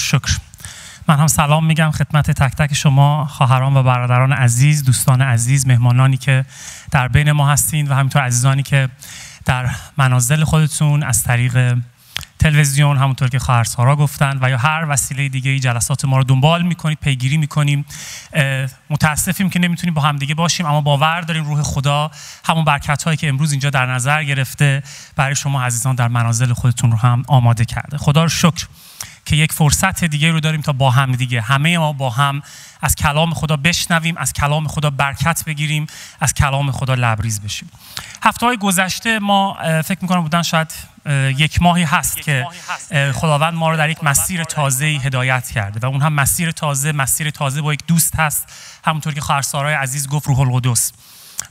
شکر. من هم سلام میگم خدمت تک تک شما خواهران و برادران عزیز دوستان عزیز مهمانانی که در بین ما هستین و همینطور عزیزانی که در منازل خودتون از طریق تلویزیون همونطور که خواهر سارا گفتن و یا هر وسیله دیگه ای جلسات ما رو دنبال می‌کنید پیگیری می‌کنیم. متاسفیم که نمی‌تونیم با هم دیگه باشیم اما باور داریم روح خدا همون برکت هایی که امروز اینجا در نظر گرفته برای شما عزیزان در منازل خودتون رو هم آماده کرده. خدا رو شکر. که یک فرصت دیگه رو داریم تا با هم دیگه همه ما با هم از کلام خدا بشنویم از کلام خدا برکت بگیریم از کلام خدا لبریز بشیم. هفته های گذشته ما فکر می‌کنم بودن شاید یک ماهی هست که خداوند ما رو در یک مسیر تازه هدایت کرده و اون هم مسیر تازه مسیر تازه با یک دوست هست همونطور که خواهر سارای عزیز گفت روح القدس.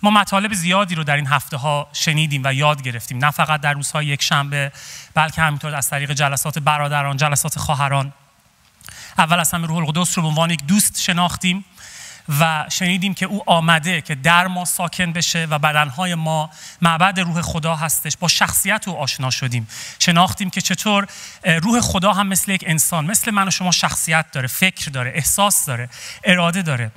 ما مطالب زیادی رو در این هفته ها شنیدیم و یاد گرفتیم. نه فقط در روزهای یک شنبه بلکه همینطور از طریق جلسات برادران جلسات خواهران. اول از همه روح القدس رو به عنوان یک دوست شناختیم. و شنیدیم که او آمده که در ما ساکن بشه و بدنهای ما معبد روح خدا هستش. با شخصیت او آشنا شدیم. شناختیم که چطور روح خدا هم مثل یک انسان مثل من و شما شخصیت داره فکر داره احساس داره اراده داره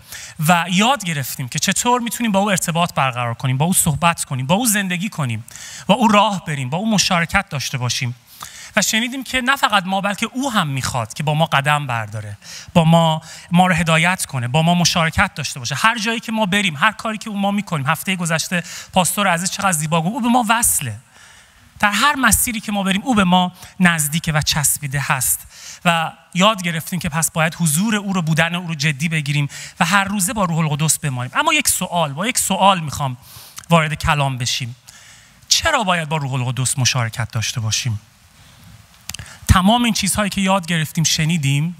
و یاد گرفتیم که چطور می‌تونیم با او ارتباط برقرار کنیم با او صحبت کنیم با او زندگی کنیم با او راه بریم با او مشارکت داشته باشیم. و شنیدیم که نه فقط ما بلکه او هم می‌خواد که با ما قدم برداره با ما ما رو هدایت کنه با ما مشارکت داشته باشه. هر جایی که ما بریم هر کاری که او ما می‌کنیم هفته گذشته پاستور عزیز چقدر زیبا گفت او به ما وصله. در هر مسیری که ما بریم او به ما نزدیکه و چسبیده هست. و یاد گرفتیم که پس باید حضور او رو بودن او رو جدی بگیریم و هر روزه با روح القدس بمانیم. اما یک سوال با یک سوال می‌خوام وارد کلام بشیم. چرا باید با روح القدس مشارکت داشته باشیم؟ تمام این چیزهایی که یاد گرفتیم شنیدیم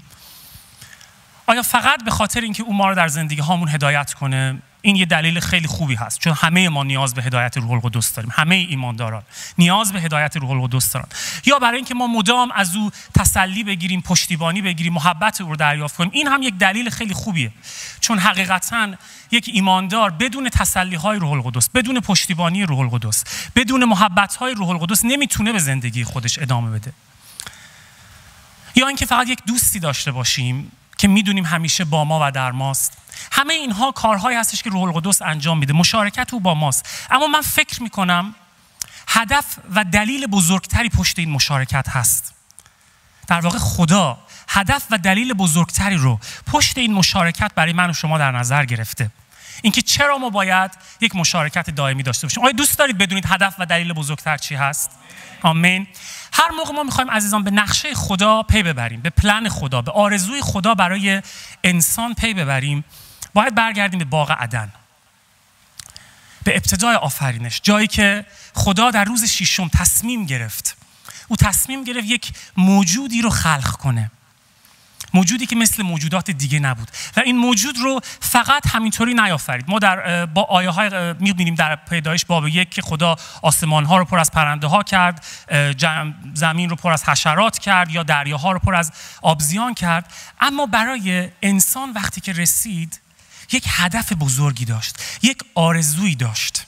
آیا فقط به خاطر اینکه او ما رو در زندگی هامون هدایت کنه این یه دلیل خیلی خوبی هست؟ چون همه ما نیاز به هدایت روح القدس داریم. همه ایمانداران نیاز به هدایت روح القدس دارن. یا برای اینکه ما مدام از او تسلی بگیریم پشتیبانی بگیریم محبت او رو دریافت کنیم این هم یک دلیل خیلی خوبیه. چون حقیقتا یک ایماندار بدون تسلی های روح القدس بدون پشتیبانی روح القدس بدون محبت های روح القدس نمی‌تونه به زندگی خودش ادامه بده. یا اینکه فقط یک دوستی داشته باشیم که می‌دونیم همیشه با ما و در ماست. همه اینها کارهایی هستش که روح القدس انجام میده. مشارکت او با ماست. اما من فکر می‌کنم هدف و دلیل بزرگتری پشت این مشارکت هست. در واقع خدا هدف و دلیل بزرگتری رو پشت این مشارکت برای من و شما در نظر گرفته. اینکه چرا ما باید یک مشارکت دائمی داشته باشیم. آیا دوست دارید بدونید هدف و دلیل بزرگتر چی هست؟ آمین. هر موقع ما می‌خوایم عزیزان به نقشه خدا پی ببریم به پلن خدا به آرزوی خدا برای انسان پی ببریم باید برگردیم به باغ عدن به ابتدای آفرینش جایی که خدا در روز ششم تصمیم گرفت. او تصمیم گرفت یک موجودی رو خلق کنه. موجودی که مثل موجودات دیگه نبود. و این موجود رو فقط همینطوری نیافرید. ما در با آیه های می‌بینیم در پیدایش باب یک که خدا آسمان ها رو پر از پرنده ها کرد زمین رو پر از حشرات کرد یا دریاها رو پر از آبزیان کرد. اما برای انسان وقتی که رسید یک هدف بزرگی داشت یک آرزویی داشت.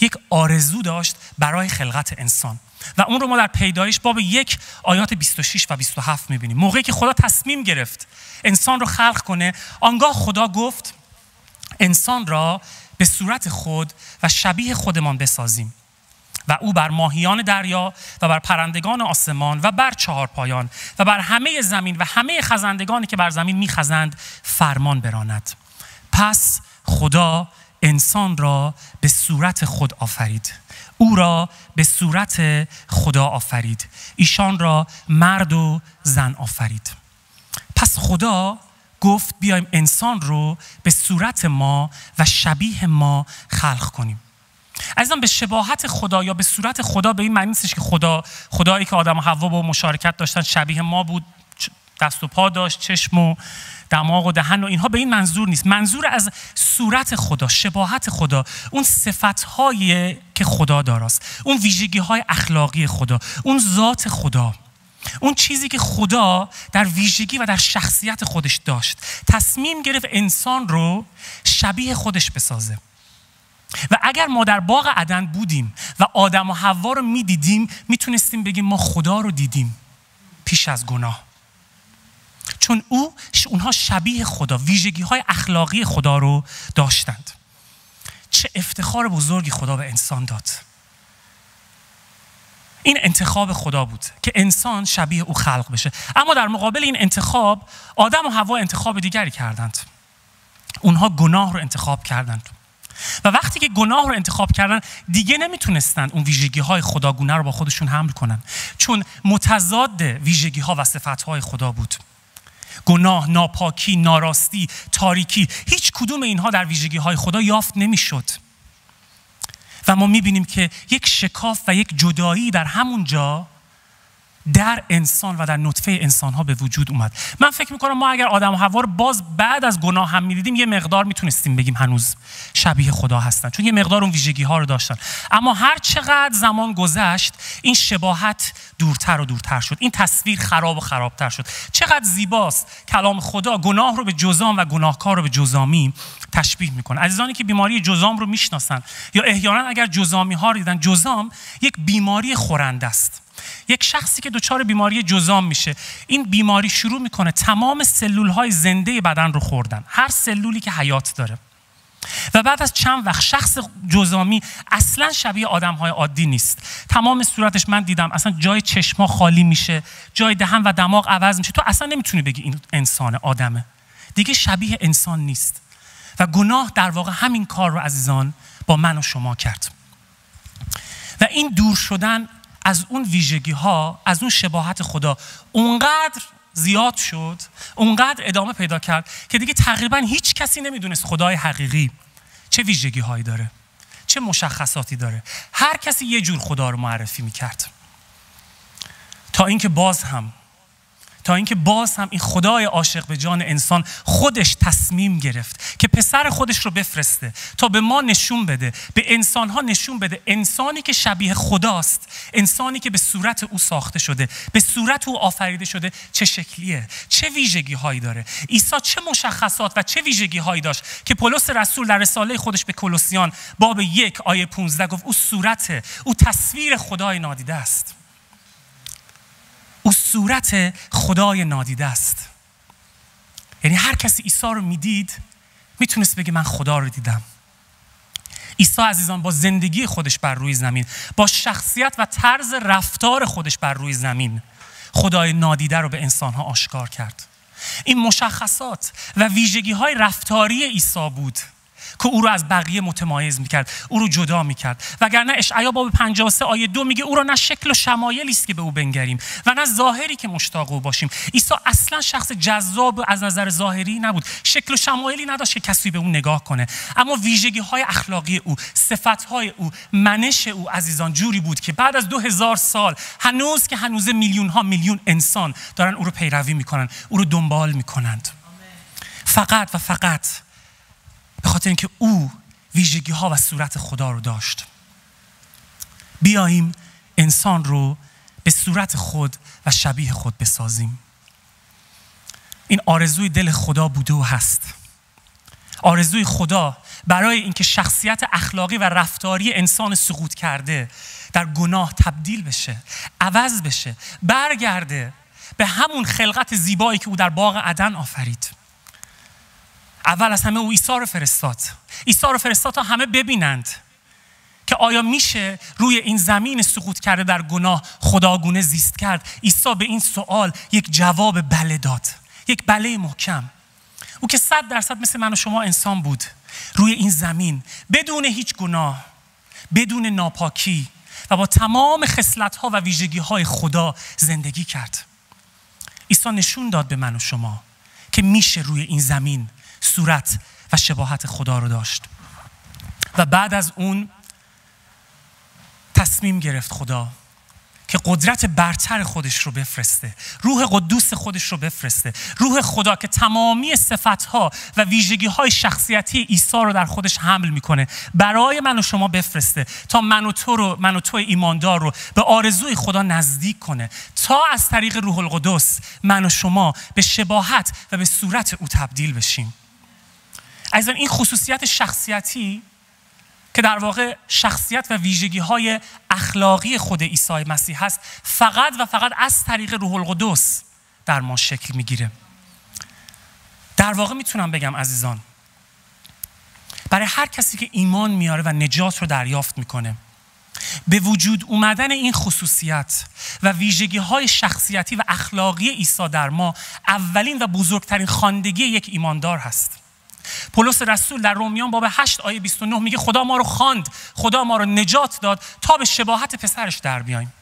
یک آرزو داشت برای خلقت انسان. و اون رو ما در پیدایش باب یک آیات 26 و 27 می‌بینیم. موقعی که خدا تصمیم گرفت انسان رو خلق کنه آنگاه خدا گفت انسان را به صورت خود و شبیه خودمان بسازیم. و او بر ماهیان دریا و بر پرندگان آسمان و بر چهار پایان و بر همه زمین و همه خزندگانی که بر زمین میخزند فرمان براند. پس خدا انسان را به صورت خود آفرید. او را به صورت خدا آفرید. ایشان را مرد و زن آفرید. پس خدا گفت بیایم انسان رو به صورت ما و شبیه ما خلق کنیم. عزیزان به شباهت خدا یا به صورت خدا به این معنی نیستش که خدا خدایی که آدم و حوا با مشارکت داشتن شبیه ما بود دست و پا داشت چشم و دماغ و دهن و اینها به این منظور نیست. منظور از صورت خدا شباهت خدا اون صفتهایی که خدا داراست اون ویژگی های اخلاقی خدا اون ذات خدا اون چیزی که خدا در ویژگی و در شخصیت خودش داشت. تصمیم گرفت انسان رو شبیه خودش بسازه. و اگر ما در باغ عدن بودیم و آدم و حوا رو می‌دیدیم می‌تونستیم بگیم ما خدا رو دیدیم پیش از گناه. چون او اونها شبیه خدا ویژگی های اخلاقی خدا رو داشتند. چه افتخار بزرگی خدا به انسان داد. این انتخاب خدا بود که انسان شبیه او خلق بشه. اما در مقابل این انتخاب آدم و هوا انتخاب دیگری کردند. اونها گناه رو انتخاب کردند. و وقتی که گناه رو انتخاب کردن دیگه نمی‌تونستند اون ویژگی های خداگونه رو با خودشون حمل کنن. چون متضاد ویژگی ها و صفت های خدا بود. گناه، ناپاکی، ناراستی، تاریکی هیچ کدوم اینها در ویژگی های خدا یافت نمی‌شد. و ما می‌بینیم که یک شکاف و یک جدایی در همون جا در انسان و در نطفه انسان ها به وجود اومد. من فکر می‌کنم ما اگر آدم و هوا باز بعد از گناه هم می‌دیدیم یه مقدار می‌تونستیم بگیم هنوز شبیه خدا هستن چون یه مقدار اون ویژگی ها رو داشتن. اما هر چقدر زمان گذشت این شباهت دورتر و دورتر شد. این تصویر خراب و خرابتر شد. چقدر زیباست. کلام خدا گناه رو به جزام و گناهکار رو به جزامی تشبیه می‌کنه. عزیزانی که بیماری جزام رو می‌شناسن یا احیانا اگر جزامی ها رو دیدن جزام یک بیماری خورنده است. یک شخصی که دچار بیماری جزام میشه این بیماری شروع می‌کنه تمام سلول های زنده بدن رو خوردن. هر سلولی که حیات داره. و بعد از چند وقت شخص جزامی اصلا شبیه آدم های عادی نیست. تمام صورتش من دیدم اصلا جای چشما خالی میشه جای دهن و دماغ عوض میشه. تو اصلا نمی‌تونی بگی این انسان آدمه. دیگه شبیه انسان نیست. و گناه در واقع همین کار رو عزیزان با من و شما کرد. و این دور شدن از اون ویژگی ها از اون شباهت خدا اونقدر زیاد شد اونقدر ادامه پیدا کرد که دیگه تقریبا هیچ کسی نمی‌دونست خدای حقیقی چه ویژگی هایی داره چه مشخصاتی داره. هر کسی یه جور خدا رو معرفی می‌کرد. تا اینکه باز هم تا اینکه باز هم این خدای عاشق به جان انسان خودش تصمیم گرفت که پسر خودش رو بفرسته تا به ما نشون بده به انسان ها نشون بده. انسانی که شبیه خداست انسانی که به صورت او ساخته شده به صورت او آفریده شده چه شکلیه؟ چه ویژگی هایی داره؟ عیسی چه مشخصات و چه ویژگی هایی داشت که پولس رسول در رساله خودش به کلوسیان باب یک آیه 15 گفت؟ او صورت او تصویر خدای نادیده است. او صورت خدای نادیده است. یعنی هر کسی عیسی رو می‌دید می‌تونست بگه من خدا رو دیدم. عیسی عزیزان با زندگی خودش بر روی زمین با شخصیت و طرز رفتار خودش بر روی زمین خدای نادیده رو به انسانها آشکار کرد. این مشخصات و ویژگی های رفتاری عیسی بود. که او رو از بقیه متمایز می‌کرد او رو جدا می‌کرد. وگرنه اشعیا باب 53 آیه دو میگه او را نه شکل و شمایلی است که به او بنگریم و نه ظاهری که مشتاق او باشیم. عیسی اصلا شخص جذاب از نظر ظاهری نبود. شکل و شمایلی نداشت که کسی به او نگاه کنه. اما ویژگی های اخلاقی او صفت های او منش او عزیزان جوری بود که بعد از دو هزار سال هنوز که هنوز میلیون ها میلیون انسان دارن او رو پیروی می‌کنن او رو دنبال می‌کنند. فقط و فقط به خاطر اینکه او ویژگی ها و صورت خدا رو داشت. بیاییم انسان رو به صورت خود و شبیه خود بسازیم. این آرزوی دل خدا بوده و هست. آرزوی خدا برای اینکه شخصیت اخلاقی و رفتاری انسان سقوط کرده در گناه تبدیل بشه عوض بشه برگرده به همون خلقت زیبایی که او در باغ عدن آفرید. اول از همه او عیسی رو فرستاد. عیسی رو فرستاد تا همه ببینند که آیا میشه روی این زمین سقوط کرده در گناه خداگونه زیست کرد. عیسی به این سوال یک جواب بله داد. یک بله محکم. او که صد درصد مثل من و شما انسان بود روی این زمین بدون هیچ گناه بدون ناپاکی و با تمام خصلت ها و ویژگی های خدا زندگی کرد. عیسی نشون داد به من و شما که میشه روی این زمین صورت و شباهت خدا رو داشت. و بعد از اون تصمیم گرفت خدا که قدرت برتر خودش رو بفرسته روح قدوس خودش رو بفرسته روح خدا که تمامی صفتها و ویژگی های شخصیتی عیسی رو در خودش حمل می‌کنه برای من و شما بفرسته تا من و تو رو من و تو ایماندار رو به آرزوی خدا نزدیک کنه. تا از طریق روح القدس من و شما به شباهت و به صورت او تبدیل بشیم. از این خصوصیت شخصیتی که در واقع شخصیت و ویژگی های اخلاقی خود عیسی مسیح هست فقط و فقط از طریق روح القدس در ما شکل می‌گیره. در واقع می‌تونم بگم عزیزان برای هر کسی که ایمان میاره و نجات رو دریافت می‌کنه به وجود اومدن این خصوصیت و ویژگی های شخصیتی و اخلاقی عیسی در ما اولین و بزرگترین خاندگی یک ایماندار هست. پولس رسول در رومیان باب 8 آیه 29 میگه خدا ما رو خواند خدا ما رو نجات داد تا به شباهت پسرش در بیایم.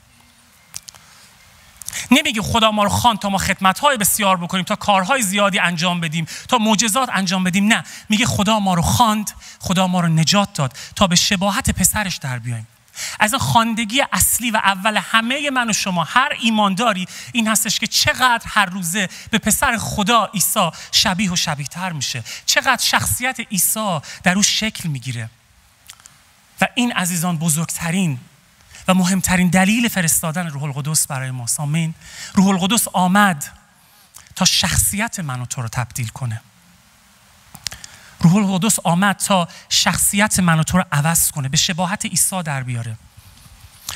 نمیگه خدا ما رو خواند تا ما خدمت‌های بسیار بکنیم تا کارهای زیادی انجام بدیم تا معجزات انجام بدیم. نه میگه خدا ما رو خواند خدا ما رو نجات داد تا به شباهت پسرش در بیایم. از این خواندگی اصلی و اول همه من و شما هر ایمانداری این هستش که چقدر هر روزه به پسر خدا عیسی شبیه و شبیه تر میشه. چقدر شخصیت عیسی در او شکل می‌گیره. و این عزیزان بزرگترین و مهمترین دلیل فرستادن روح القدس برای ما آمین. روح القدس آمد تا شخصیت من و تو رو تبدیل کنه. روح القدس آمد تا شخصیت من و تو رو عوض کنه به شباهت عیسی در بیاره.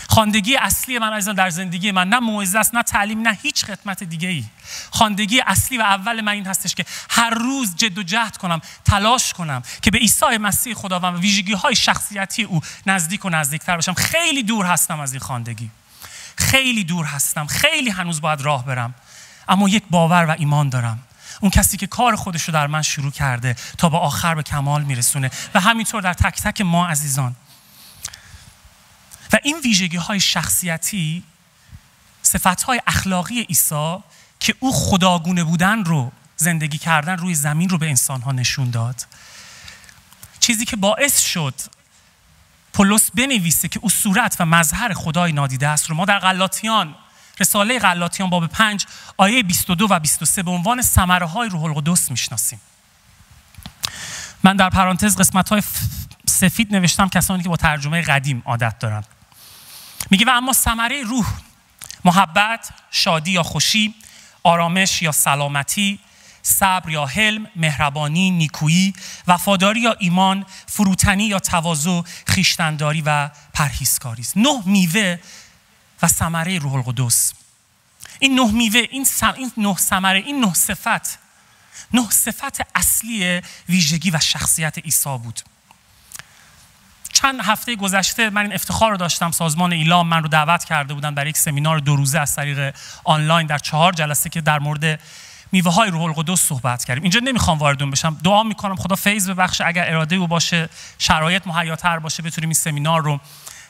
خواندگی اصلی من عزیزان در زندگی من نه موعظه است نه تعلیم نه هیچ خدمت دیگه ای خواندگی اصلی و اول من این هستش که هر روز جد و جهد کنم تلاش کنم که به عیسی مسیح خداوند و ویژگی های شخصیتی او نزدیک و نزدیکتر باشم. خیلی دور هستم از این خواندگی. خیلی دور هستم. خیلی هنوز باید راه برم. اما یک باور و ایمان دارم. اون کسی که کار خودش رو در من شروع کرده تا به آخر به کمال میرسونه. و همینطور در تک تک ما عزیزان. و این ویژگی های شخصیتی صفت های اخلاقی عیسی که او خداگونه بودن رو زندگی کردن روی زمین رو به انسان ها نشون داد. چیزی که باعث شد پولس بنویسه که او صورت و مظهر خدای نادیده است رو ما در غلاطیان رساله غلاطیان باب 5 آیه 22 و 23 به عنوان ثمره های روح القدس می‌شناسیم. من در پرانتز قسمت های سفید نوشتم کسانی که با ترجمه قدیم عادت دارن میگه و اما ثمره روح محبت شادی یا خوشی آرامش یا سلامتی صبر یا حلم مهربانی نیکویی وفاداری یا ایمان فروتنی یا تواضع خیشتنداری و پرهیزکاری است. نه میوه و ثمره روح القدس. این نه میوه این, این نه ثمره این نه صفت نه صفت اصلی ویژگی و شخصیت عیسی بود. چند هفته گذشته من این افتخار رو داشتم. سازمان ایلام من رو دعوت کرده بودن در یک سمینار دو روزه از طریق آنلاین در چهار جلسه که در مورد میوه های روح القدس صحبت کردیم. اینجا نمی‌خوام واردون بشم. دعا می‌کنم خدا فیض ببخشه اگر اراده او باشه شرایط مهیاتر باشه بتونیم این سمینار رو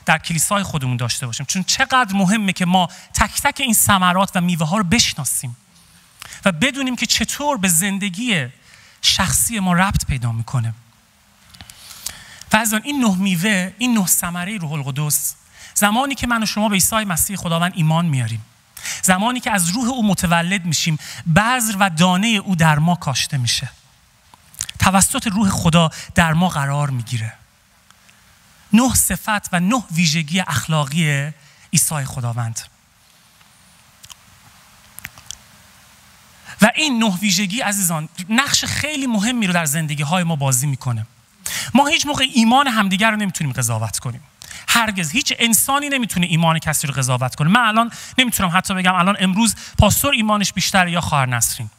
در کلیسای خودمون داشته باشیم. چون چقدر مهمه که ما تک تک این ثمرات و میوه ها رو بشناسیم و بدونیم که چطور به زندگی شخصی ما ربط پیدا می‌کنه. و این نه میوه این نه ثمره روح القدس زمانی که من و شما به عیسی مسیح خداوند ایمان میاریم زمانی که از روح او متولد میشیم بذر و دانه او در ما کاشته میشه. توسط روح خدا در ما قرار می‌گیره. نه صفت و نه ویژگی اخلاقی عیسی خداوند. و این نه ویژگی عزیزان نقش خیلی مهمی رو در زندگی های ما بازی می‌کنه. ما هیچ موقع ایمان همدیگر رو نمی‌تونیم قضاوت کنیم. هرگز هیچ انسانی نمی‌تونه ایمان کسی رو قضاوت کنه. من الان نمی‌تونم حتی بگم الان امروز پاستور ایمانش بیشتره یا خواهر نسرین.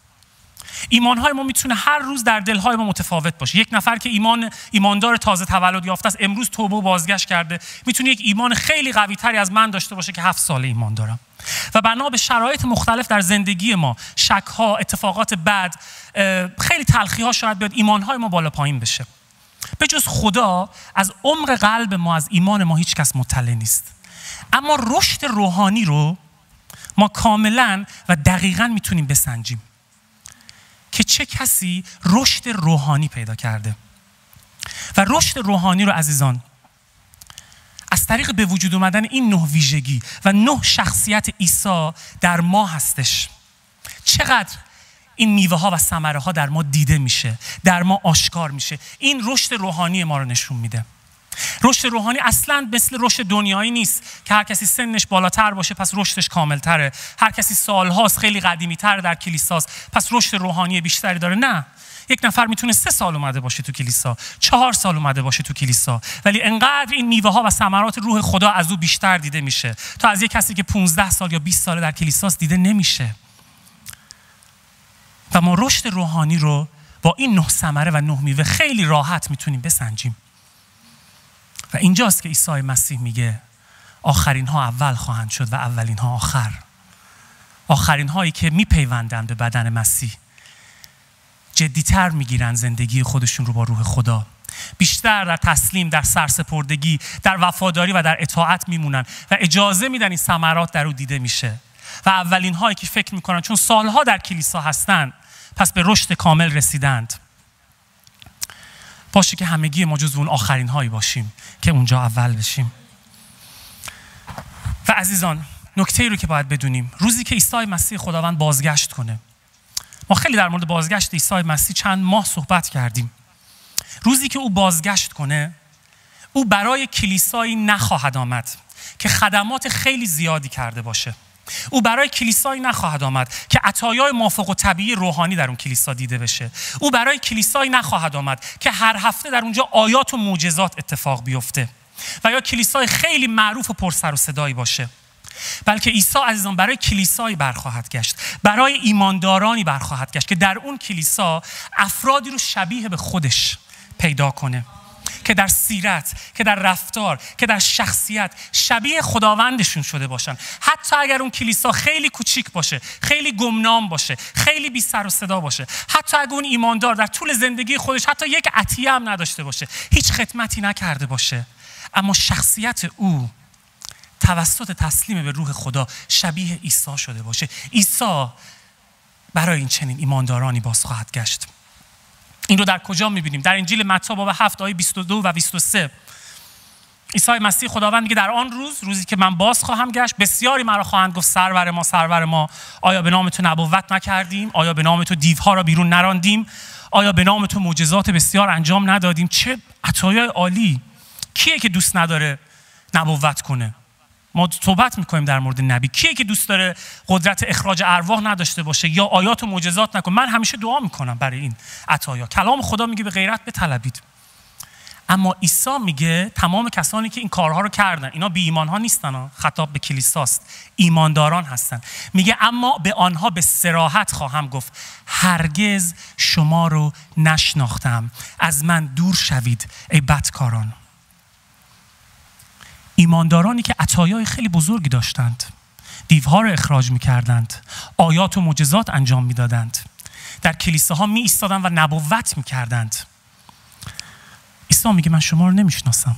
ایمانهای ما می‌تونه هر روز در دلهای ما متفاوت باشه. یک نفر که ایمان ایماندار تازه تولد یافته است امروز توبه و بازگشت کرده می‌تونه یک ایمان خیلی قوی تری از من داشته باشه که هفت ساله ایمان دارم. و بنا به شرایط مختلف در زندگی ما شک ها اتفاقات بد خیلی تلخی ها شاید بیاد ایمانهای ما بالا پایین بشه. به جز خدا از عمق قلب ما از ایمان ما هیچ کس مطلع نیست. اما رشد روحانی رو ما کاملا و دقیقا می‌تونیم بسنجیم. که چه کسی رشد روحانی پیدا کرده. و رشد روحانی رو عزیزان از طریق به وجود اومدن این نه ویژگی و نه شخصیت عیسی در ما هستش. چقدر این میوه ها و ثمره ها در ما دیده میشه در ما آشکار میشه این رشد روحانی ما رو نشون میده. رشد روحانی اصلا مثل رشد دنیایی نیست که هر کسی سنش بالاتر باشه پس رشدش کاملتره. هر کسی سالهاست خیلی قدیمی تر در کلیساست پس رشد روحانی بیشتری داره. نه. یک نفر می‌تونه سه سال اومده باشه تو کلیسا چهار سال اومده باشه تو کلیسا ولی انقدر این میوه ها و ثمرات روح خدا از او بیشتر دیده میشه. تا از یک کسی که 15 سال یا 20 سال در کلیساست دیده نمیشه. و ما رشد روحانی رو با این نه ثمره و نه میوه خیلی راحت می‌تونیم بسنجیم. و اینجاست که عیسی مسیح میگه آخرین ها اول خواهند شد و اولین ها آخر. آخرین هایی که میپیوندن به بدن مسیح. جدیتر می‌گیرن زندگی خودشون رو با روح خدا. بیشتر در تسلیم در سرسپردگی در وفاداری و در اطاعت میمونن و اجازه میدن این ثمرات در او دیده میشه. و اولین هایی که فکر می‌کنن چون سالها در کلیسا هستن پس به رشد کامل رسیدند. باشه که همگی ما جز اون آخرین هایی باشیم که اونجا اول بشیم. و عزیزان نکته ای رو که باید بدونیم. روزی که عیسی مسیح خداوند بازگشت کنه. ما خیلی در مورد بازگشت عیسی مسیح چند ماه صحبت کردیم. روزی که او بازگشت کنه او برای کلیسایی نخواهد آمد که خدمات خیلی زیادی کرده باشه. او برای کلیسایی نخواهد آمد که عطایای مافوق و طبیعی روحانی در اون کلیسا دیده بشه. او برای کلیسایی نخواهد آمد که هر هفته در اونجا آیات و معجزات اتفاق بیفته و یا کلیسای خیلی معروف و پرسر و صدایی باشه. بلکه عیسی عزیزان برای کلیسایی برخواهد گشت. برای ایماندارانی برخواهد گشت که در اون کلیسا افرادی رو شبیه به خودش پیدا کنه. که در سیرت که در رفتار که در شخصیت شبیه خداوندشون شده باشن. حتی اگر اون کلیسا خیلی کوچیک باشه خیلی گمنام باشه خیلی بی سر و صدا باشه حتی اگر اون ایماندار در طول زندگی خودش حتی یک عطیه هم نداشته باشه هیچ خدمتی نکرده باشه. اما شخصیت او توسط تسلیم به روح خدا شبیه عیسی شده باشه. عیسی برای این چنین ایماندارانی باز خواهد گشت. این رو در کجا می‌بینیم؟ در انجیل متی باب 7 آیه 22 و 23 عیسی مسیح خداوند میگه در آن روز روزی که من باز خواهم گشت بسیاری مرا خواهند گفت سرور ما سرور ما. آیا به نام تو نبوت نکردیم؟ آیا به نام تو دیوها را بیرون نراندیم؟ آیا به نام تو معجزات بسیار انجام ندادیم؟ چه عطایای عالی. کیه که دوست نداره نبوت کنه؟ ما صحبت می‌کنیم در مورد نبی. کیه که دوست داره قدرت اخراج ارواح نداشته باشه یا آیات و معجزات نکنه من همیشه دعا می‌کنم برای این عطایا کلام خدا میگه به غیرت بطلبید. اما عیسی میگه تمام کسانی که این کارها رو کردن اینا بی ایمان ها. نیستن خطاب به کلیساست. ایمانداران هستن. میگه اما به آنها به سراحت خواهم گفت. هرگز شما رو نشناختم. از من دور شوید ای بدکاران. ایماندارانی که عطایای خیلی بزرگی داشتند. دیوها رو اخراج می‌کردند. آیات و معجزات انجام می‌دادند. در کلیسه ها می ایستادند و نبوت می‌کردند. عیسی میگه من شما رو نمی‌شناسم.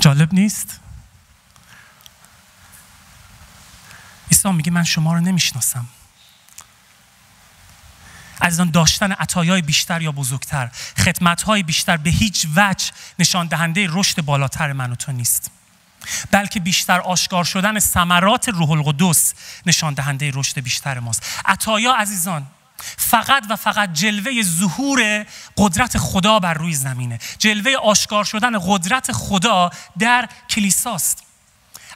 جالب نیست؟ عیسی میگه من شما رو نمی‌شناسم. عزیزان داشتن عطایای بیشتر یا بزرگتر خدمتهای بیشتر به هیچ وجه نشان دهنده رشد بالاتر من و تو نیست. بلکه بیشتر آشکار شدن ثمرات روح القدس نشان دهنده رشد بیشتر ماست. عطایا عزیزان فقط و فقط جلوه ظهور قدرت خدا بر روی زمینه. جلوه آشکار شدن قدرت خدا در کلیساست.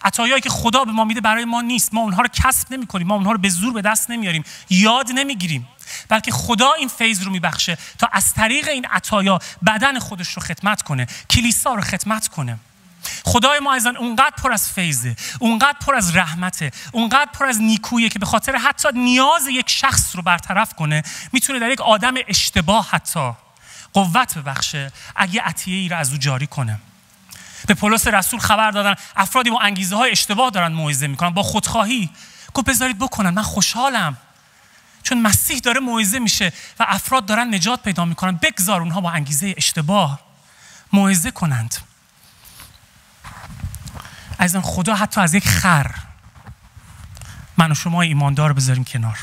عطایایی که خدا به ما میده برای ما نیست. ما اونها رو کسب نمی کنیم ما اونها رو به زور به دست نمیاریم. یاد نمی‌گیریم. بلکه خدا این فیض رو میبخشه تا از طریق این عطایا بدن خودش رو خدمت کنه کلیسا رو خدمت کنه. خدای ما ازن اونقدر پر از فیضه اونقدر پر از رحمته اونقدر پر از نیکویه که به خاطر حتی نیاز یک شخص رو برطرف کنه می‌تونه در یک آدم اشتباه حتی قوت ببخشه اگه عطیه ای رو از او جاری کنه. به پولس رسول خبر دادن افرادی با انگیزه های اشتباه دارن موعظه می‌کنن با خودخواهی. گفت بذارید بکنن من خوشحالم. چون مسیح داره موعظه میشه و افراد دارن نجات پیدا می‌کنن بگذار اونها با انگیزه اشتباه موعظه کنند. از این خدا حتی از یک خر من و شما ایماندار بذاریم کنار.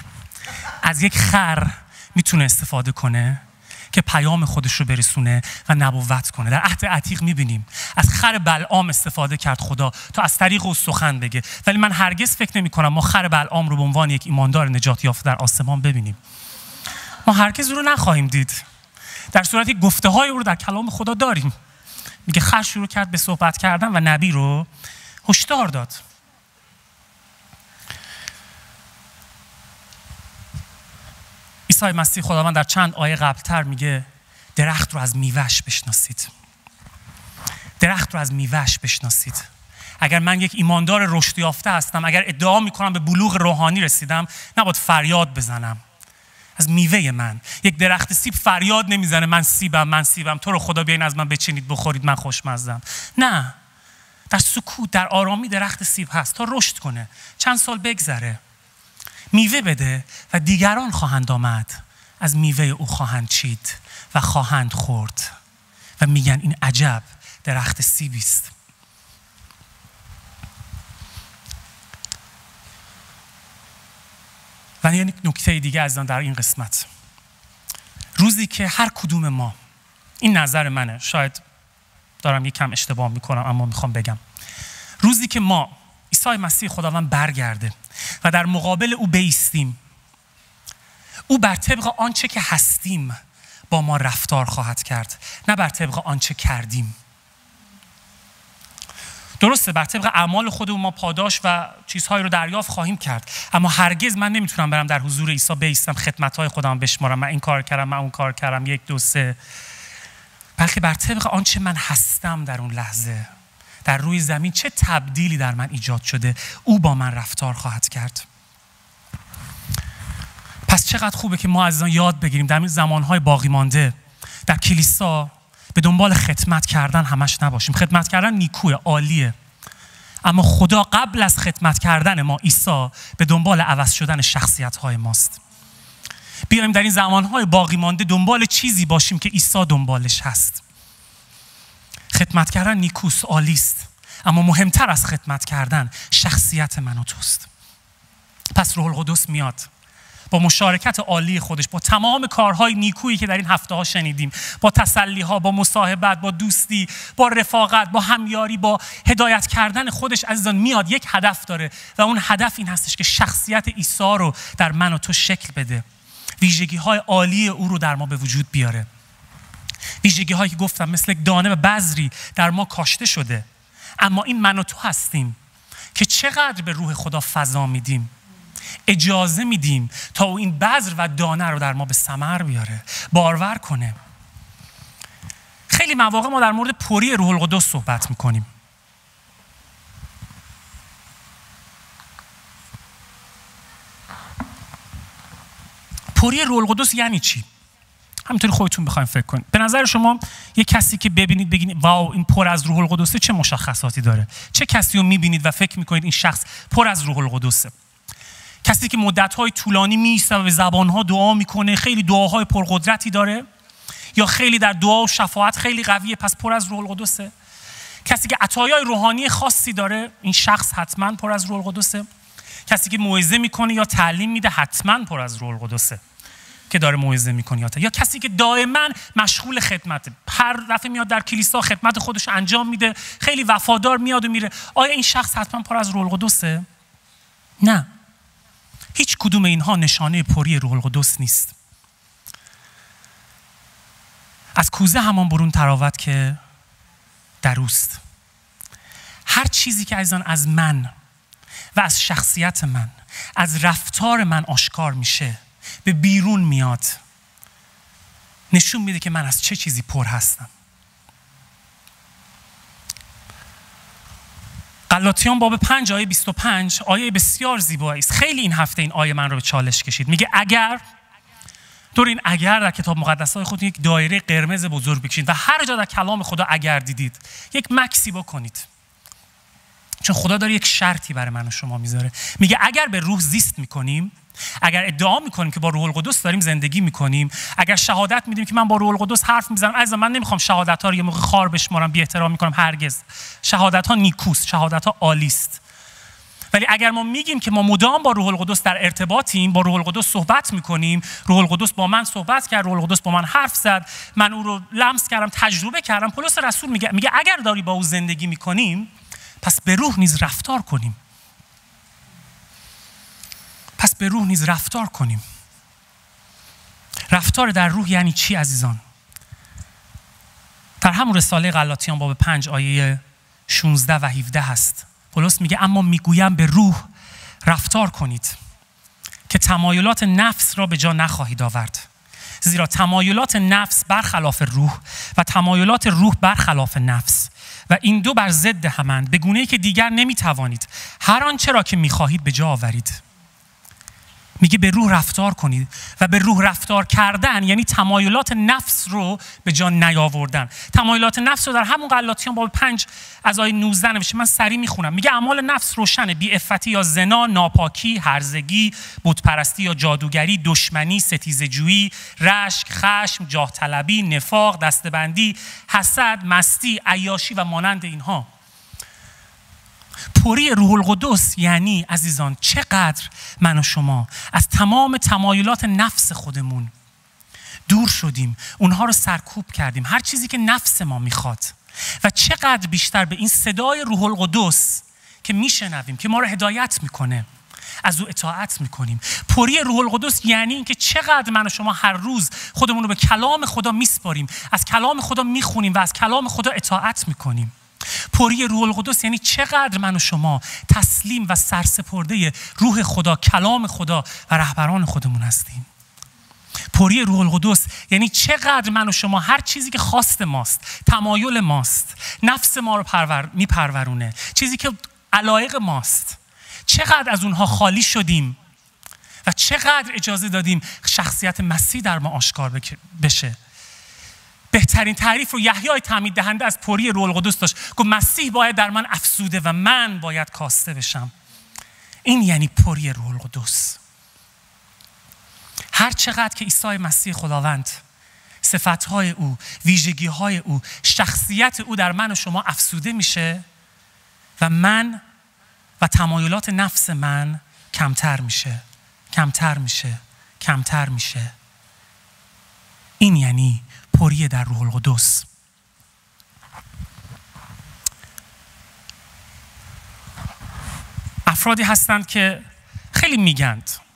از یک خر می‌تونه استفاده کنه. که پیام خودش رو برسونه و نبوت کنه. در عهد عتیق می‌بینیم از خر بلعام استفاده کرد خدا تا از طریق او سخن بگه. ولی من هرگز فکر نمی کنم ما خر بلعام رو به عنوان یک ایماندار نجات یافته در آسمان ببینیم. ما هرگز رو نخواهیم دید. در صورتی گفته های او رو در کلام خدا داریم. میگه خر شروع کرد به صحبت کردن و نبی رو هشدار داد. عیسی مسیح خداوند در چند آیه قبلتر میگه درخت رو از میوهش بشناسید. درخت رو از میوهش بشناسید. اگر من یک ایماندار رشد یافته هستم اگر ادعا می‌کنم به بلوغ روحانی رسیدم نباید فریاد بزنم. از میوه من. یک درخت سیب فریاد نمی‌زنه من سیبم من سیبم. تو رو خدا بیاین از من بچینید بخورید من خوشمزدم نه. در سکوت در آرامی درخت سیب هست. تا رشد کنه. چند سال بگذره. میوه بده و دیگران خواهند آمد. از میوه او خواهند چید و خواهند خورد. و میگن این عجب درخت سیبی است. و یعنی نکته دیگه از در این قسمت. روزی که هر کدوم ما این نظر منه شاید دارم یک کم اشتباه می‌کنم اما می‌خوام بگم. روزی که ما عیسی مسیح خداوند برگرده و در مقابل او بیستیم. او بر طبق آنچه که هستیم با ما رفتار خواهد کرد نه بر طبق آنچه کردیم. درسته بر طبق اعمال خودمون ما پاداش و چیزهایی رو دریافت خواهیم کرد. اما هرگز من نمی‌تونم برم در حضور عیسی بیستم خدمتهای خودم بشمارم من این کار کردم من اون کار کردم یک دو سه. بلکه بر طبق آنچه من هستم در اون لحظه. در روی زمین چه تبدیلی در من ایجاد شده؟ او با من رفتار خواهد کرد. پس چقدر خوبه که ما از یاد بگیریم در این زمانهای باقی مانده در کلیسا به دنبال خدمت کردن همش نباشیم. خدمت کردن نیکوه عالیه. اما خدا قبل از خدمت کردن ما عیسی به دنبال عوض شدن شخصیت های ماست. بیایم در این زمانهای باقی مانده دنبال چیزی باشیم که عیسی دنبالش هست. خدمت کردن نیکوس عالیست. اما مهمتر از خدمت کردن شخصیت من و توست. پس روح القدس میاد. با مشارکت عالی خودش با تمام کارهای نیکویی که در این هفته ها شنیدیم با تسلی ها با مصاحبت با دوستی با رفاقت با همیاری با هدایت کردن خودش عزیزان میاد یک هدف داره. و اون هدف این هستش که شخصیت عیسی رو در من و تو شکل بده. ویژگی های عالی او رو در ما به وجود بیاره. ویژگی هایی که گفتم مثل دانه و بذری در ما کاشته شده. اما این من و تو هستیم که چقدر به روح خدا فضا میدیم اجازه میدیم تا او این بذر و دانه رو در ما به ثمر بیاره بارور کنه. خیلی مواقع ما در مورد پری روح القدس صحبت می‌کنیم. پری روح القدس یعنی چی؟ همینطوری خودتون بخوایم فکر کنید به نظر شما یه کسی که ببینید بگید واو این پر از روح القدسه چه مشخصاتی داره؟ چه کسی رو می‌بینید و فکر می‌کنید این شخص پر از روح القدسه؟ کسی که مدت‌های طولانی میسته و به زبانها دعا می‌کنه خیلی دعاهای پرقدرتی داره؟ یا خیلی در دعا و شفاعت خیلی قویه پس پر از روح القدسه؟ کسی که عطایای روحانی خاصی داره این شخص حتما پر از روح القدسه؟ کسی که موعظه می‌کنه یا تعلیم میده حتما پر از روح القدسه؟ که داره موعظه می‌کنه یا, کسی که دائما مشغول خدمته هر دفعه میاد در کلیسا خدمت خودش انجام میده خیلی وفادار میاد و میره. آیا این شخص حتما پر از روح القدسه نه. هیچ کدوم اینها نشانه پری روح القدس نیست. از کوزه همان برون تراوت که دروست هر چیزی که عزیزان از من و از شخصیت من از رفتار من آشکار میشه به بیرون میاد. نشون میده که من از چه چیزی پر هستم. غلاطیان باب 5 آیه 25 آیه بسیار زیبایی است. خیلی این هفته این آیه من رو به چالش کشید. میگه اگر دور این اگر در کتاب مقدس های خود یک دایره قرمز بزرگ بکشید و هر جا در کلام خدا اگر دیدید یک مکسی بکنید. چون خدا داره یک شرطی برای من و شما می‌ذاره. میگه اگر به روح زیست می‌کنیم اگر ادعا می‌کنیم که با روح القدس داریم زندگی می‌کنیم اگر شهادت میدیم که من با روح القدس حرف می‌زنم از من نمی‌خوام شهادت ها رو یه موقع خار بشمارم بی احترام می‌کنم هرگز. شهادت ها نیکوست شهادت ها عالیست. ولی اگر ما میگیم که ما مدام با روح القدس در ارتباطیم با روح القدس صحبت می‌کنیم روح القدس با من صحبت کرد روح القدس با من حرف زد من او رو لمس کردم تجربه کردم پولس رسول میگه میگه اگر داری با او زندگی می‌کنیم پس به روح نیز رفتار کنیم. پس به روح نیز رفتار کنیم. رفتار در روح یعنی چی عزیزان؟ در همون رساله غلاطیان باب پنج آیه 16 و 17 هست. پولس میگه اما می‌گویم به روح رفتار کنید که تمایلات نفس را به جا نخواهید آورد. زیرا تمایلات نفس برخلاف روح و تمایلات روح برخلاف نفس. و این دو بر ضد همند. به گونه ای که دیگر نمی‌توانید. هر آنچه را که می‌خواهید به جا آورید. میگه به روح رفتار کنید و به روح رفتار کردن یعنی تمایلات نفس رو به جان نیاوردن. تمایلات نفس رو در همون غلاطیان باب پنج از آیه 19 نوشته. من سری می‌خونم. میگه اعمال نفس روشنه بی افتی یا زنا ناپاکی هرزگی بتپرستی یا جادوگری دشمنی ستیزجویی رشک خشم جاه طلبی نفاق دستبندی حسد مستی عیاشی و مانند اینها. پوری روح القدس یعنی عزیزان چقدر من و شما از تمام تمایلات نفس خودمون دور شدیم اونها رو سرکوب کردیم هر چیزی که نفس ما می‌خواد. و چقدر بیشتر به این صدای روح القدس که میشنویم که ما رو هدایت می‌کنه از او اطاعت می‌کنیم. پوری روح القدس یعنی اینکه چقدر من و شما هر روز خودمون رو به کلام خدا میسپاریم از کلام خدا می‌خونیم و از کلام خدا اطاعت می‌کنیم. پوری روح القدس یعنی چقدر من و شما تسلیم و سرسپرده روح خدا کلام خدا و رهبران خودمون هستیم. پوری روح القدس یعنی چقدر من و شما هر چیزی که خواست ماست تمایل ماست نفس ما رو پرور میپرورونه چیزی که علایق ماست. چقدر از اونها خالی شدیم و چقدر اجازه دادیم شخصیت مسیح در ما آشکار بشه. بهترین تعریف رو یحیای تعمید دهنده از پوری روح القدس داشت. گفت مسیح باید در من افسوده و من باید کاسته بشم. این یعنی پوری روح القدس هر چقدر که عیسی مسیح خداوند صفتهای او ویژگی های او شخصیت او در من و شما افسوده میشه و من و تمایلات نفس من کمتر میشه کمتر میشه کمتر میشه. این یعنی پریه در روح القدس. افرادی هستند که خیلی میگند.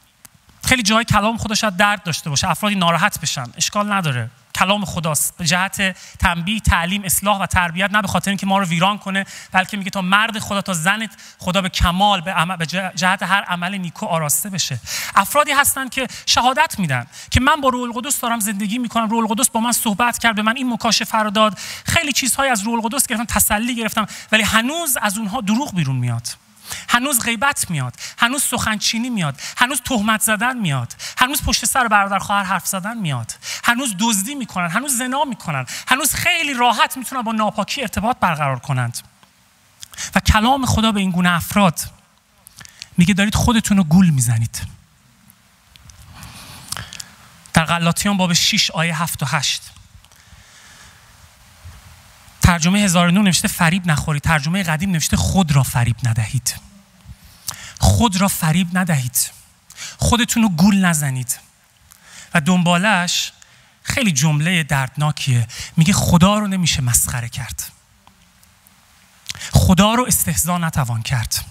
خیلی جای کلام خودش درد داشته باشه افرادی ناراحت بشن اشکال نداره. کلام خداست. به جهت تنبیه تعلیم اصلاح و تربیت نه به خاطر اینکه ما رو ویران کنه بلکه میگه تا مرد خدا تا زنت خدا به کمال به, به جهت هر عمل نیکو آراسته بشه. افرادی هستن که شهادت میدن که من با روح القدس دارم زندگی می‌کنم روح القدس با من صحبت کرد به من این مکاشفه رو خیلی چیزهای از روح القدس گرفتم تسلی گرفتم ولی هنوز از اونها دروغ بیرون میاد. هنوز غیبت میاد هنوز سخنچینی میاد هنوز تهمت زدن میاد هنوز پشت سر برادر خواهر حرف زدن میاد. هنوز دزدی می‌کنن هنوز زنا می‌کنن هنوز خیلی راحت می‌تونن با ناپاکی ارتباط برقرار کنند. و کلام خدا به این گونه افراد میگه دارید خودتون رو گول می‌زنید. در غلاطیان باب 6 آیه 7 و 8 ترجمه هزار نو نوشته فریب نخورید ترجمه قدیم نوشته خود را فریب ندهید. خود را فریب ندهید. خودتون رو گول نزنید. و دنبالش خیلی جمله دردناکیه. میگه خدا رو نمیشه مسخره کرد. خدا رو استهزا نتوان کرد.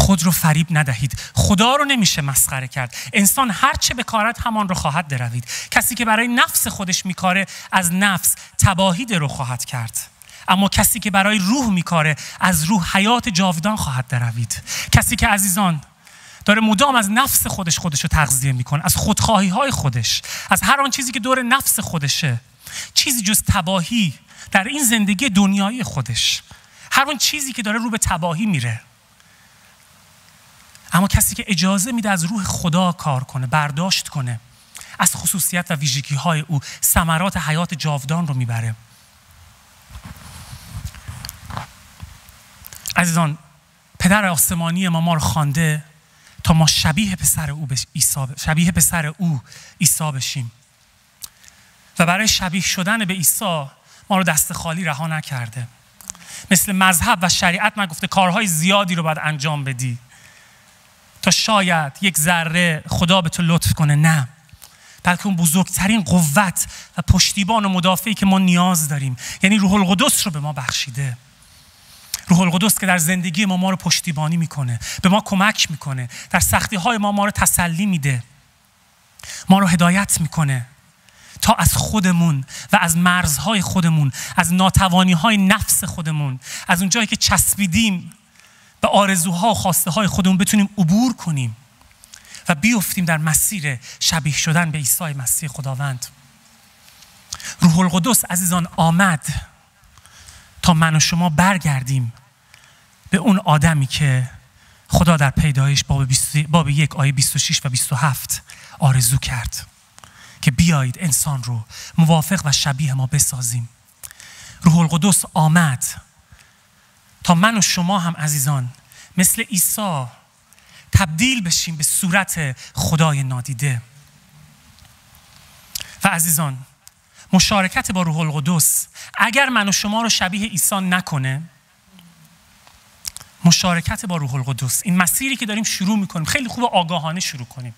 خود رو فریب ندهید. خدا رو نمیشه مسخره کرد. انسان هر چه بکارد همان رو خواهد دروید کسی که برای نفس خودش میکاره از نفس تباهی رو خواهد کرد. اما کسی که برای روح میکاره از روح حیات جاودان خواهد دروید. کسی که عزیزان داره مدام از نفس خودش خودش رو تغذیه می‌کنه از خودخواهی های خودش از هر آن چیزی که دور نفس خودشه چیزی جز تباهی در این زندگی دنیایی خودش. هر آن چیزی که داره رو به تباهی میره. اما کسی که اجازه میده از روح خدا کار کنه برداشت کنه از خصوصیت و ویژگی های او ثمرات حیات جاودان رو می‌بره. عزیزان پدر آسمانی ما ما رو خوانده تا ما شبیه پسر او شبیه پسر او عیسی بشیم. و برای شبیه شدن به عیسی ما رو دست خالی رها نکرده. مثل مذهب و شریعت من گفته کارهای زیادی رو باید انجام بدی. تا شاید یک ذره خدا به تو لطف کنه. نه. بلکه اون بزرگترین قوت و پشتیبان و مدافعی که ما نیاز داریم. یعنی روح القدس رو به ما بخشیده. روح القدس که در زندگی ما ما رو پشتیبانی می‌کنه به ما کمک می‌کنه در سختی های ما ما رو تسلی میده. ما رو هدایت می‌کنه. تا از خودمون و از مرزهای خودمون از ناتوانی های نفس خودمون از اون جایی که چسبیدیم به آرزوها و خواسته های خودمون بتونیم عبور کنیم و بیفتیم در مسیر شبیه شدن به عیسی مسیح خداوند. روح القدس عزیزان آمد تا من و شما برگردیم به اون آدمی که خدا در پیدایش باب, باب یک آیه 26 و 27 آرزو کرد که بیایید انسان رو موافق و شبیه ما بسازیم. روح القدس آمد من و شما هم عزیزان مثل عیسی تبدیل بشیم به صورت خدای نادیده. و عزیزان مشارکت با روح القدس اگر من و شما رو شبیه عیسی نکنه مشارکت با روح القدس این مسیری که داریم شروع می‌کنیم خیلی خوب آگاهانه شروع کنیم.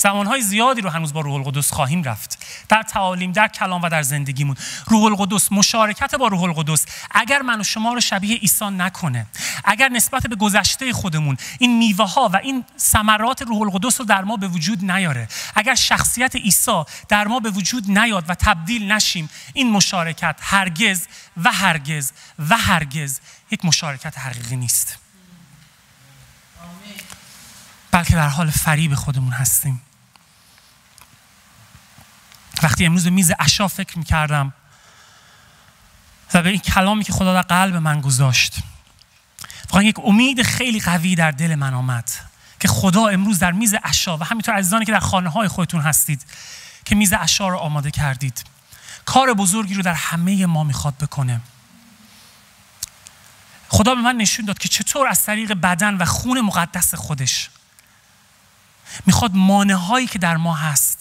زمانهای زیادی رو هنوز با روح القدس خواهیم رفت. در تعالیم در کلام و در زندگیمون. روح القدس مشارکت با روح القدس. اگر من و شما رو شبیه عیسی نکنه اگر نسبت به گذشته خودمون این میوه ها و این ثمرات روح القدس رو در ما به وجود نیاره اگر شخصیت عیسی در ما به وجود نیاد و تبدیل نشیم این مشارکت هرگز و هرگز و هرگز یک مشارکت حقیقی نیست. بلکه در حال فریب خودمون هستیم. وقتی امروز به میز عشا فکر می‌کردم و به این کلامی که خدا در قلب من گذاشت واقعا یک امید خیلی قوی در دل من آمد که خدا امروز در میز عشا و همینطور عزیزانی که در خانه های خودتون هستید که میز عشا رو آماده کردید کار بزرگی رو در همه ما می‌خواد بکنه. خدا به من نشون داد که چطور از طریق بدن و خون مقدس خودش می‌خواد مانه هایی که در ما هست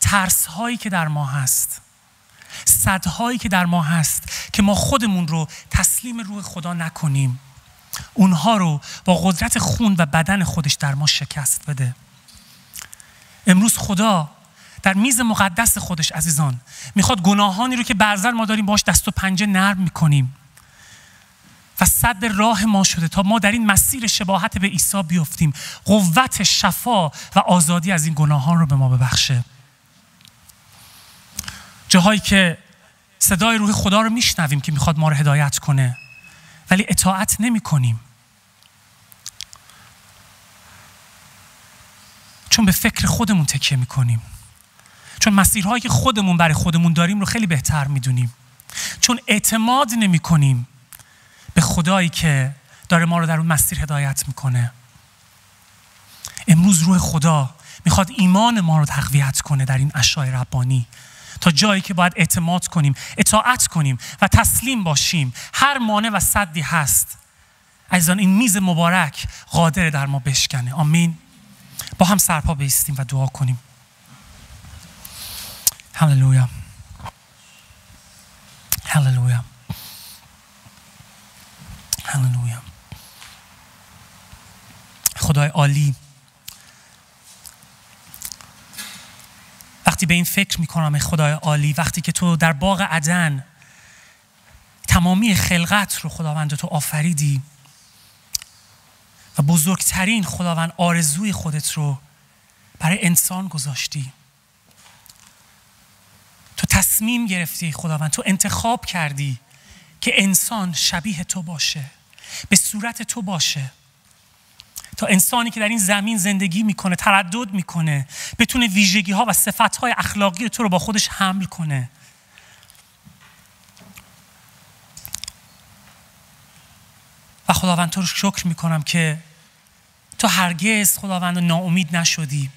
ترس هایی که در ما هست. صدهایی که در ما هست که ما خودمون رو تسلیم روح خدا نکنیم. اونها رو با قدرت خون و بدن خودش در ما شکست بده. امروز خدا در میز مقدس خودش عزیزان می‌خواد گناهانی رو که برزن ما داریم باش دست و پنجه نرم می‌کنیم. و صد راه ما شده تا ما در این مسیر شباهت به عیسی بیفتیم. قوت شفا و آزادی از این گناهان رو به ما ببخشه. جاهایی که صدای روح خدا رو میشنویم که می‌خواد ما رو هدایت کنه ولی اطاعت نمی کنیم چون به فکر خودمون تکیه می‌کنیم. چون مسیرهایی که خودمون برای خودمون داریم رو خیلی بهتر می‌دونیم. چون اعتماد نمی کنیم به خدایی که داره ما رو در اون مسیر هدایت می‌کنه. امروز روح خدا می‌خواد ایمان ما رو تقویت کنه در این اشای ربانی. تا جایی که باید اعتماد کنیم اطاعت کنیم و تسلیم باشیم. هر مانع و صدی هست. عزیزان این میز مبارک قادر در ما بشکنه. آمین. با هم سرپا بیستیم و دعا کنیم. هللویا. هللویا. هللویا. خدای عالی. وقتی به این فکر می‌کنم ای خدای عالی وقتی که تو در باغ عدن تمامی خلقت رو خداوند تو آفریدی و بزرگترین خداوند آرزوی خودت رو برای انسان گذاشتی. تو تصمیم گرفتی خداوند تو انتخاب کردی که انسان شبیه تو باشه به صورت تو باشه. تا انسانی که در این زمین زندگی می‌کنه تردد می‌کنه بتونه ویژگی ها و صفت های اخلاقی تو رو با خودش حمل کنه. و خداوند تو رو شکر می‌کنم که تو هرگز خداوند ناامید نشدی.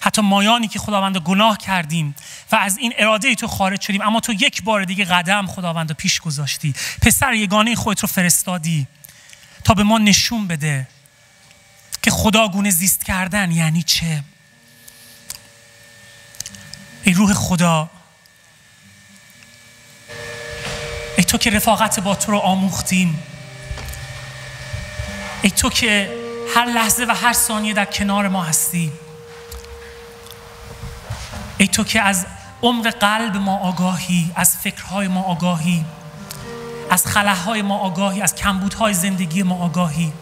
حتی مایانی که خداوند گناه کردیم و از این اراده تو خارج شدیم اما تو یک بار دیگه قدم خداوند پیش گذاشتی. پسر یگانه خودت رو فرستادی. تا به ما نشون بده که خداگونه زیست کردن یعنی چه. ای روح خدا ای تو که رفاقت با تو رو آموختیم ای تو که هر لحظه و هر ثانیه در کنار ما هستی ای تو که از عمق قلب ما آگاهی از فکرهای ما آگاهی. از خلاهای ما آگاهی از کمبودهای زندگی ما آگاهی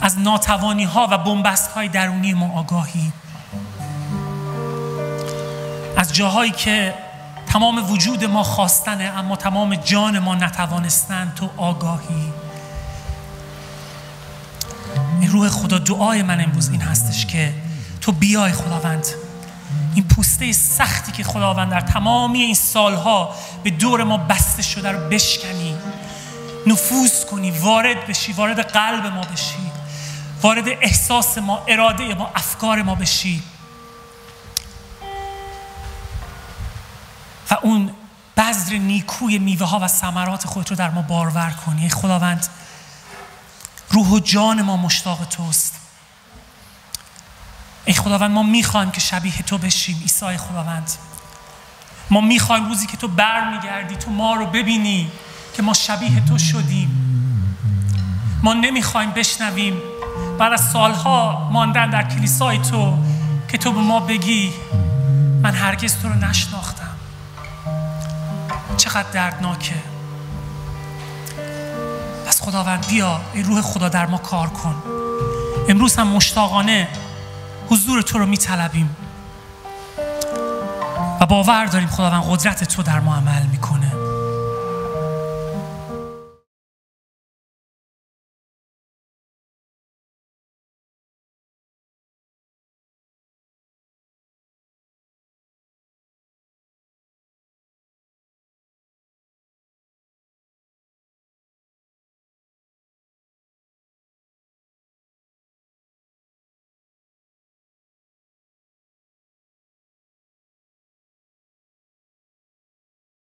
از ناتوانی ها و بنبست های درونی ما آگاهی. از جاهایی که تمام وجود ما خواستنه اما تمام جان ما نتوانستن تو آگاهی. این روح خدا دعای من امروز این هستش که تو بیای خداوند. این پوسته سختی که خداوند در تمامی این سالها به دور ما بسته شده رو بشکنی. نفوذ کنی وارد بشی وارد قلب ما بشی. وارد احساس ما اراده ما افکار ما بشی. و اون بذر نیکوی میوه ها و ثمرات خودت رو در ما بارور کنی. خداوند روح و جان ما مشتاق توست. ای خداوند ما می‌خوایم که شبیه تو بشیم عیسی خداوند. ما می‌خوایم روزی که تو برمیگردی تو ما رو ببینی که ما شبیه تو شدیم. ما نمی‌خوایم بشنویم. بعد از سالها ماندن در کلیسای تو که تو به ما بگی من هرگز تو رو نشناختم. چقدر دردناکه. پس خداوند بیا ای روح خدا در ما کار کن. امروز هم مشتاقانه حضور تو رو میطلبیم. و باور داریم خداوند قدرت تو در ما عمل میکن